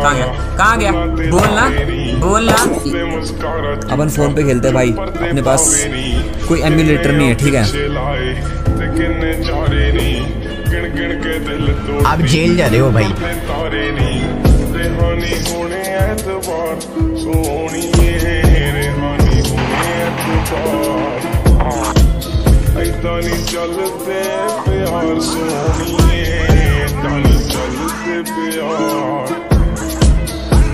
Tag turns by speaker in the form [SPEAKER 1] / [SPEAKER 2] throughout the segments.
[SPEAKER 1] कहा गया? कहा गया? बोलना बोलना।
[SPEAKER 2] अपन फ़ोन पे खेलते हैं भाई। अपने पास कोई एम्यूलेटर नहीं है ठीक है?
[SPEAKER 3] आप जेल जा रहे हो भाई।
[SPEAKER 4] चलते प्यार सोनी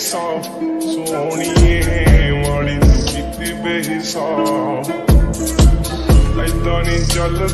[SPEAKER 4] ਬੇਹਿਸਾਬ। ਸੋਹਣੀਏ ਵਾਲੀ ਤੂੰ ਕੀਤੀ ਬੇਹਿਸਾਬ। ਐਦਾਂ ਨਹੀਂ ਚੱਲ